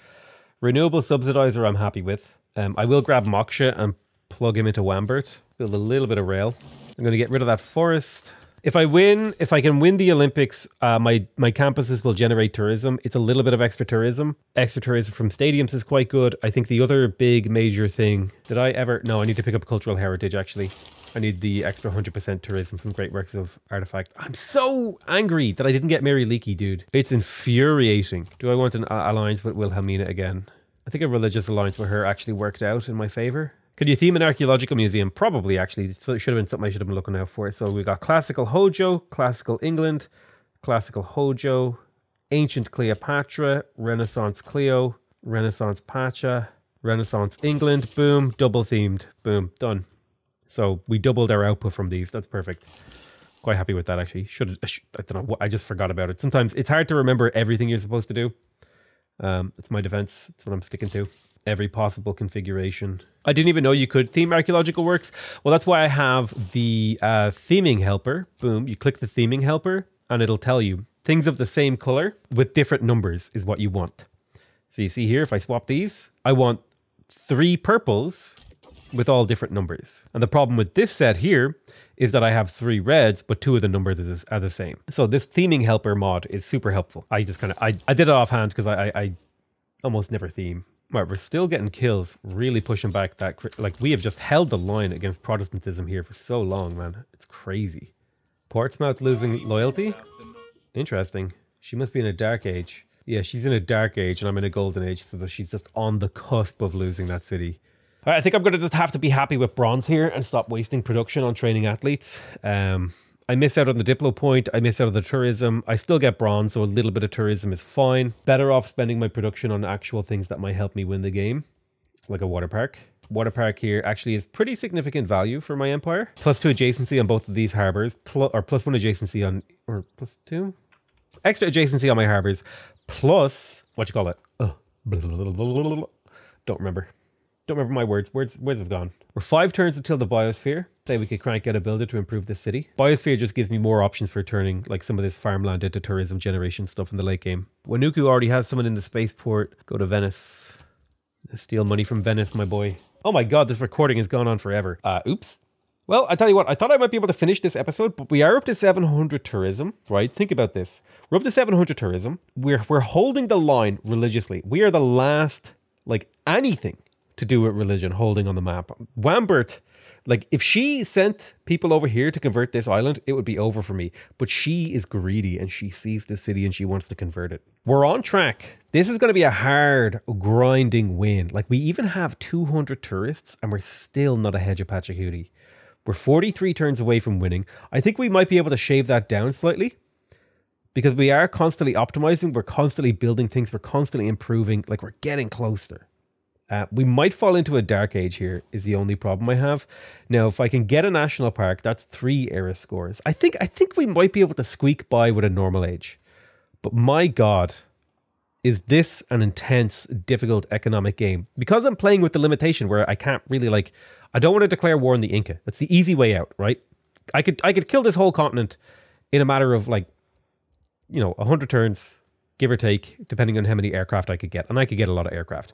renewable subsidizer I'm happy with. Um, I will grab Moksha and plug him into Wambert, build a little bit of rail. I'm going to get rid of that forest. If I win, if I can win the Olympics, uh, my my campuses will generate tourism. It's a little bit of extra tourism. Extra tourism from stadiums is quite good. I think the other big major thing that I ever? No, I need to pick up cultural heritage actually. I need the extra 100% tourism from Great Works of Artifact. I'm so angry that I didn't get Mary Leakey, dude. It's infuriating. Do I want an alliance with Wilhelmina again? I think a religious alliance with her actually worked out in my favor. Could you theme an archaeological museum? Probably, actually. So it should have been something I should have been looking out for. So we got classical Hojo, classical England, classical Hojo, ancient Cleopatra, Renaissance Cleo, Renaissance Pacha, Renaissance England. Boom, double themed. Boom, done. So we doubled our output from these. That's perfect. Quite happy with that actually. Should I don't know. I just forgot about it. Sometimes it's hard to remember everything you're supposed to do. Um, it's my defense. It's what I'm sticking to. Every possible configuration. I didn't even know you could theme archaeological works. Well, that's why I have the uh, theming helper. Boom, you click the theming helper and it'll tell you things of the same color with different numbers is what you want. So you see here, if I swap these, I want three purples with all different numbers. And the problem with this set here is that I have three reds, but two of the numbers are the same. So this theming helper mod is super helpful. I just kind of, I, I did it offhand because I, I, I almost never theme. Right, we're still getting kills, really pushing back that, like we have just held the line against Protestantism here for so long, man. It's crazy. Portsmouth losing loyalty? Interesting. She must be in a dark age. Yeah, she's in a dark age and I'm in a golden age, so she's just on the cusp of losing that city. I think I'm going to just have to be happy with bronze here and stop wasting production on training athletes. Um, I miss out on the Diplo point. I miss out on the tourism. I still get bronze, so a little bit of tourism is fine. Better off spending my production on actual things that might help me win the game, like a water park. Water park here actually is pretty significant value for my empire. Plus two adjacency on both of these harbors, pl or plus one adjacency on, or plus two? Extra adjacency on my harbors, plus, what you call it? Oh, don't remember. Don't remember my words. Words words have gone. We're five turns until the biosphere. Say we could crank out a builder to improve the city. Biosphere just gives me more options for turning like some of this farmland into tourism generation stuff in the late game. Wanuku already has someone in the spaceport. Go to Venice. Steal money from Venice, my boy. Oh my god, this recording has gone on forever. Uh, oops. Well, I tell you what, I thought I might be able to finish this episode, but we are up to 700 tourism, right? Think about this. We're up to 700 tourism. We're we're holding the line religiously. We are the last like anything to do with religion holding on the map. Wambert, like if she sent people over here to convert this island, it would be over for me. But she is greedy and she sees the city and she wants to convert it. We're on track. This is going to be a hard, grinding win. Like we even have 200 tourists and we're still not ahead of Pachacuti. We're 43 turns away from winning. I think we might be able to shave that down slightly because we are constantly optimizing. We're constantly building things. We're constantly improving. Like we're getting closer. Uh, we might fall into a dark age here is the only problem I have. Now, if I can get a national park, that's three era scores. I think I think we might be able to squeak by with a normal age. But my God, is this an intense, difficult economic game? Because I'm playing with the limitation where I can't really like I don't want to declare war on the Inca. That's the easy way out, right? I could I could kill this whole continent in a matter of like you know, 100 turns, give or take, depending on how many aircraft I could get. And I could get a lot of aircraft.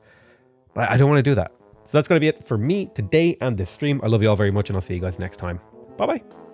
But I don't want to do that. So that's going to be it for me today and this stream. I love you all very much, and I'll see you guys next time. Bye bye.